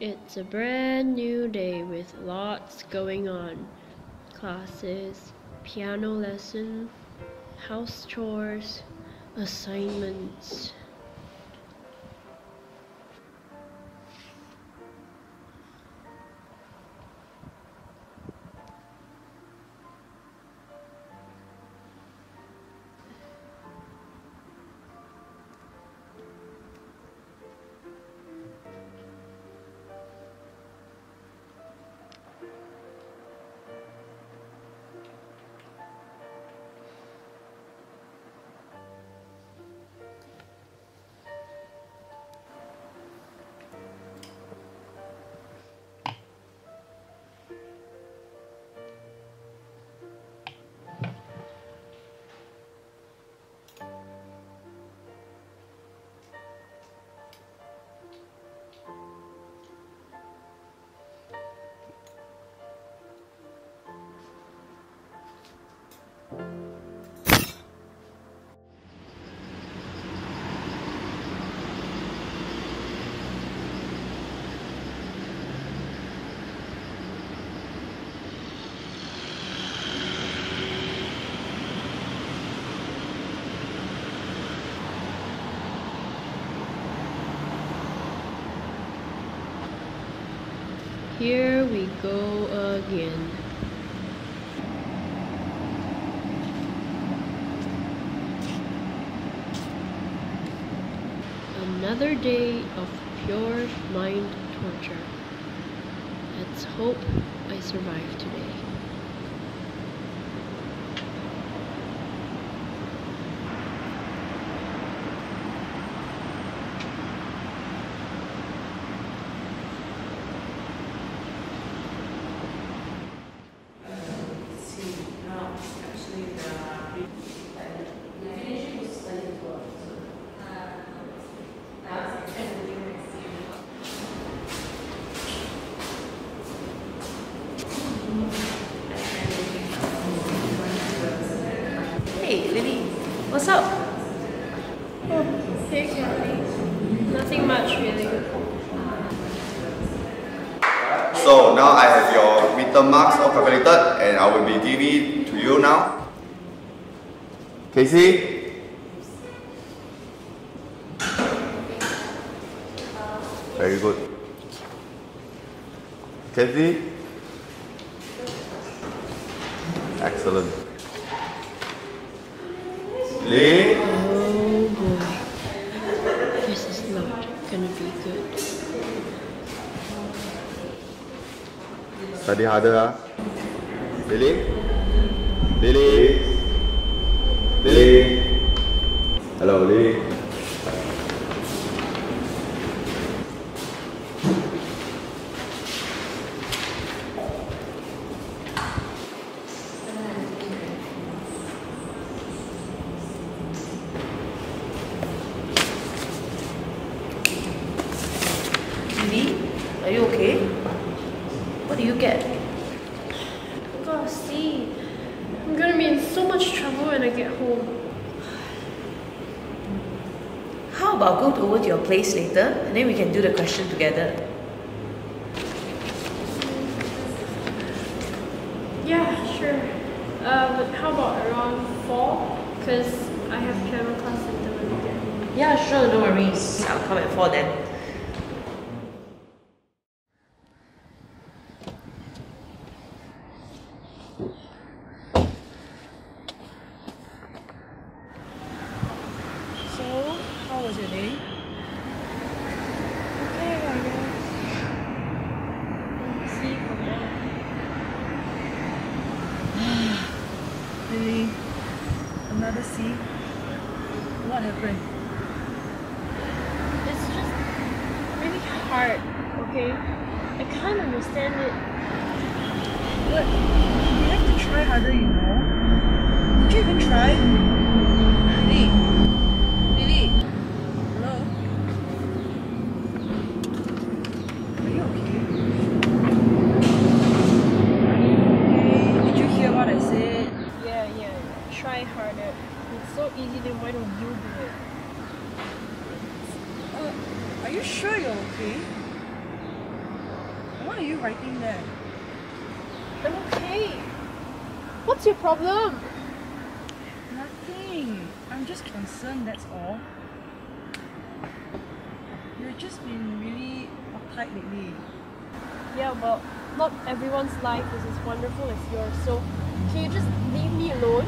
It's a brand new day with lots going on classes, piano lesson, house chores, assignments. Go again. Another day of pure mind torture. Let's hope I survive today. Hey, Lily, what's up? Hey Kelly. Nothing much really. So now I have your midterm calculated and I will be giving it to you now. Casey? Very good. Casey? Excellent. Lee? This is not gonna be good. Study harder, ah. Lily? Billy? Billy? Hello. Lily, are you okay? What do you get? I gotta see. I'm gonna be in so much trouble when I get home. How about go over to your place later and then we can do the question together? Yeah, sure. Uh, but how about around 4? Because I have piano class later when I. Yeah, sure, no worries. I'll come at 4 then. So, how was your day? Okay, I guess. See you from there. Another C? What happened? It's just really hard, okay? I can't understand it. But you have to try harder, you know. Did you even try? Lily? Lily? Hello? Are you okay? Okay, did you hear what I said? Yeah, yeah, yeah. It's so easy, then why don't you do it? Uh, are you sure you're okay? What are you writing there? I'm okay. What's your problem? Nothing. I'm just concerned, that's all. You've just been really uptight lately. Yeah, well, not everyone's life is as wonderful as yours, so can you just leave me alone?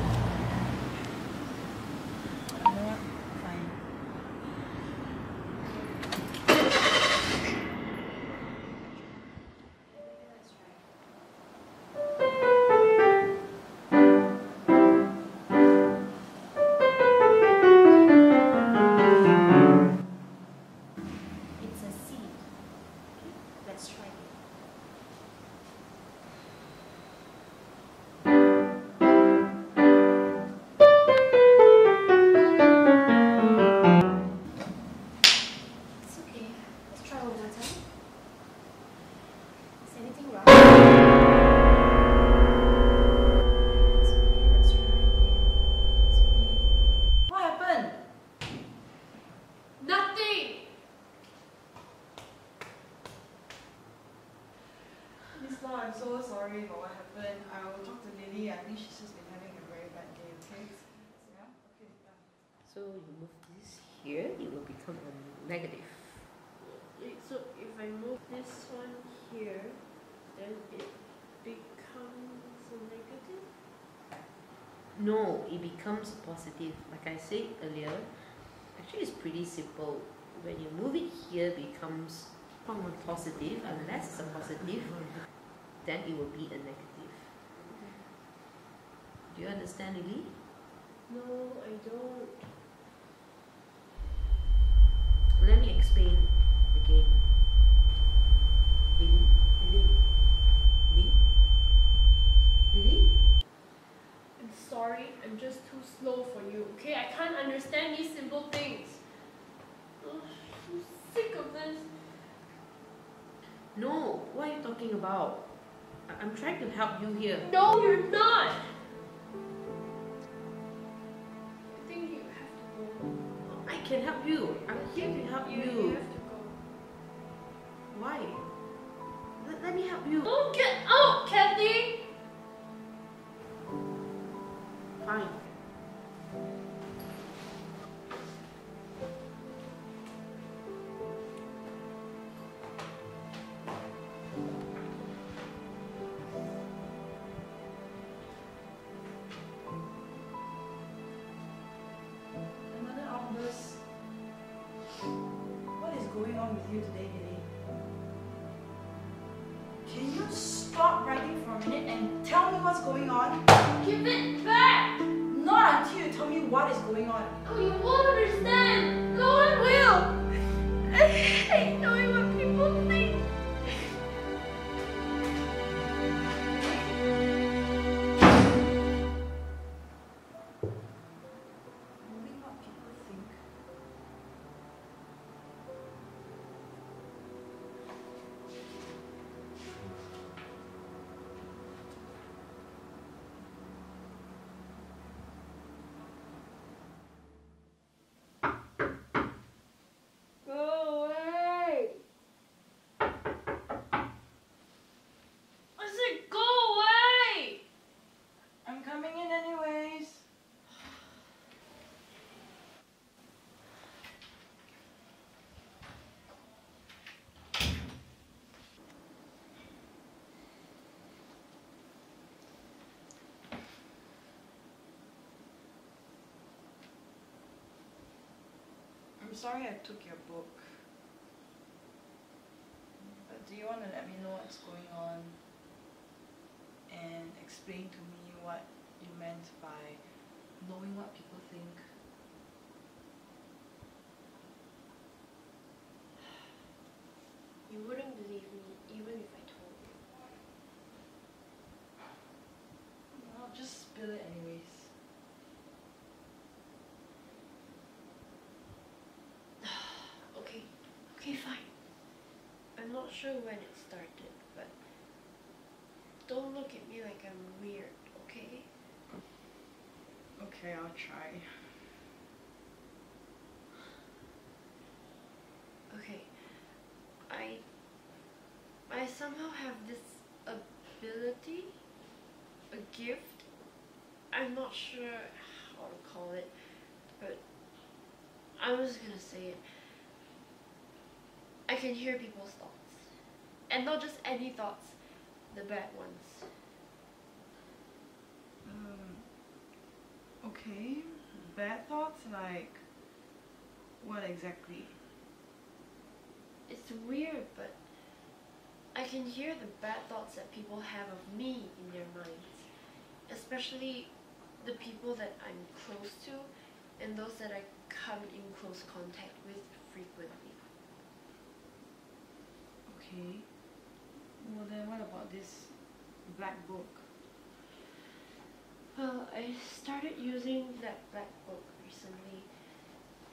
This one here, then it becomes a negative? No, it becomes positive. Like I said earlier, actually it's pretty simple. When you move it here, it becomes positive. Unless it's a positive, then it will be a negative. Do you understand, Lily? No, I don't. Let me explain again. Lily, Lily, Lily, Lily. I'm sorry, I'm just too slow for you, okay? I can't understand these simple things. Ugh, I'm sick of this. No, what are you talking about? I- I'm trying to help you here. No, you're not! I think you have to go. I can help you. I'm here to help You, you. have to go. Why? Let, let me help you. Don't get out, Kathy! Fine. Going on you today, Lily? Can you stop writing for a minute and tell me what's going on? Give it back! Not until you tell me what is going on. Oh, you won't understand! No one will! I hate knowing what people sorry I took your book. But do you want to let me know what's going on and explain to me what you meant by knowing what people think? You wouldn't believe me even if I told you. I'll just spill it anyways. Okay, okay, fine. I'm not sure when it started, but don't look at me like I'm weird, okay? Okay, I'll try. Okay. I I somehow have this ability, a gift. I'm not sure how to call it, but I'm just gonna say it. I can hear people's thoughts, and not just any thoughts, the bad ones. Um, okay. Bad thoughts like what exactly? It's weird, but I can hear the bad thoughts that people have of me in their minds, especially the people that I'm close to and those that I come in close contact with frequently. Okay. Well then what about this black book? Well, I started using that black book recently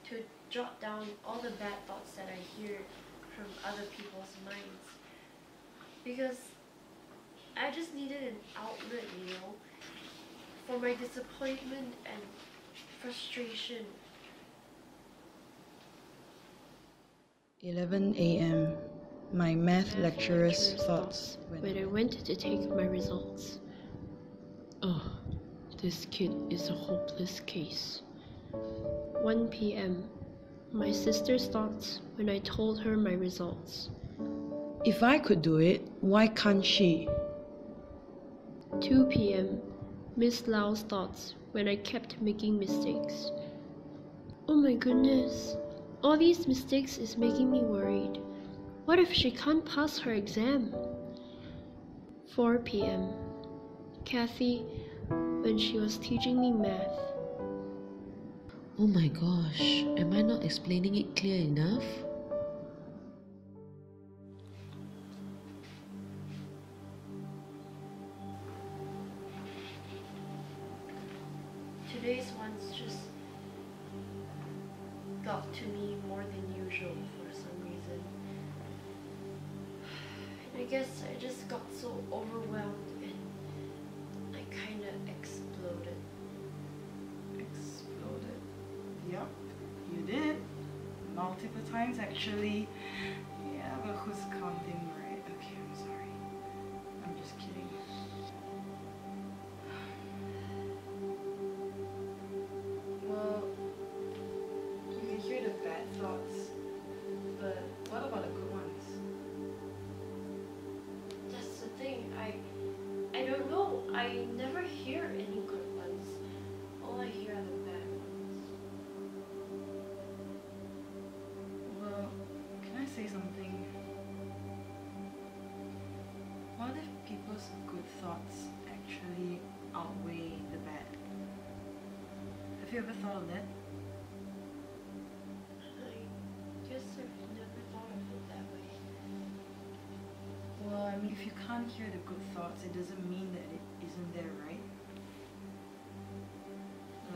to jot down all the bad thoughts that I hear from other people's minds. Because I just needed an outlet, you know, for my disappointment and frustration. 11 a.m. My math lecturer's thoughts When I went to take my results. Oh, this kid is a hopeless case. 1 p.m. My sister's thoughts when I told her my results. If I could do it, why can't she? 2 p.m. Miss Lau's thoughts when I kept making mistakes. Oh my goodness, all these mistakes is making me worried. What if she can't pass her exam? 4 p.m. Kathy, when she was teaching me math. Oh my gosh, am I not explaining it clear enough? Today's ones just got to me more than usual I guess I just got so overwhelmed and I kind of exploded. Exploded. Yep, you did. Multiple times actually. You ever thought of that? I guess I've never thought of it that way. Well, I mean, if you can't hear the good thoughts, it doesn't mean that it isn't there, right?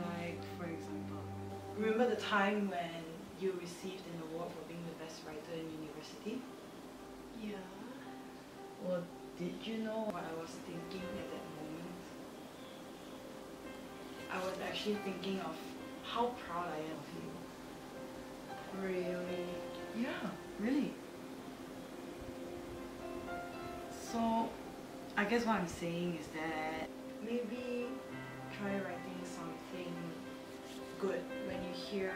Like, for example, remember the time when you received an award for being the best writer in university? Yeah. Well, did you know what I was thinking at that? I was actually thinking of how proud I am of you. Really? Yeah, really. So, I guess what I'm saying is that maybe try writing something good when you hear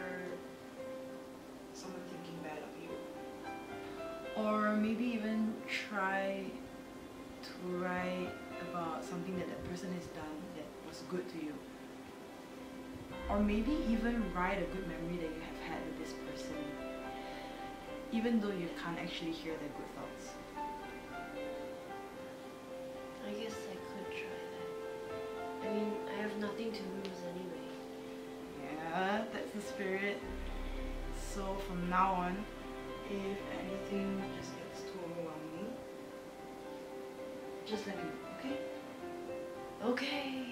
someone thinking bad of you. Or maybe even try to write about something that that person has done that was good to you. Or maybe even write a good memory that you have had with this person even though you can't actually hear their good thoughts. I guess I could try that. I mean, I have nothing to lose anyway. Yeah, that's the spirit. So from now on, if anything just gets too overwhelming, just let me know, okay? Okay,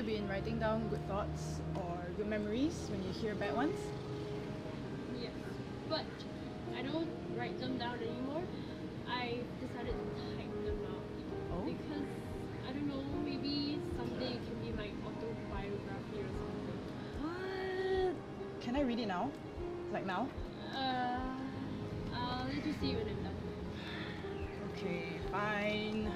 you been writing down good thoughts or good memories when you hear bad ones? Yes. But I don't write them down anymore. I decided to type them out. Oh. Because I don't know, maybe someday it can be my autobiography or something. What? Can I read it now? Like now? Uh, I'll let you see when I'm done. Okay, fine.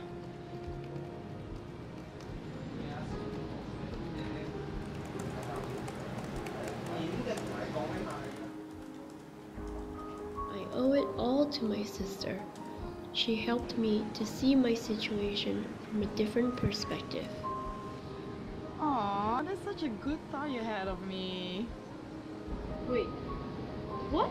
I owe it all to my sister. She helped me to see my situation from a different perspective. Aw, that's such a good thought you had of me. Wait, what?